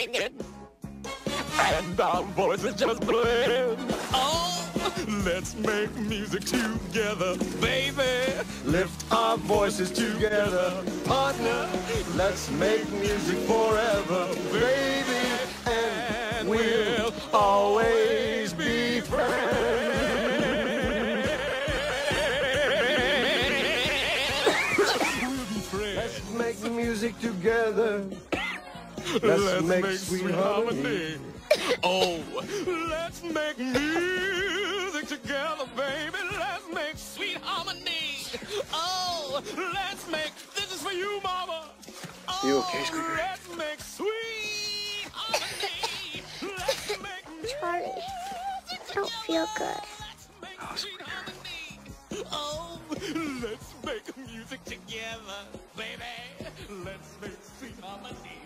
And our voices just blend. Oh, let's make music together, baby. Lift our voices together, partner. Let's make music forever, baby. And we'll always be friends. Let's make music together. Let's, make, sweet harmony. Oh, let's make music together, baby. Let's make sweet harmony. Oh, let's make this is for you, mama. Oh, You okay, oh, Squeaker? Let's make sweet harmony. Let's make Charlie, I don't feel good. Let's make. Oh, oh, let's make music together, baby. Let's make sweet harmony.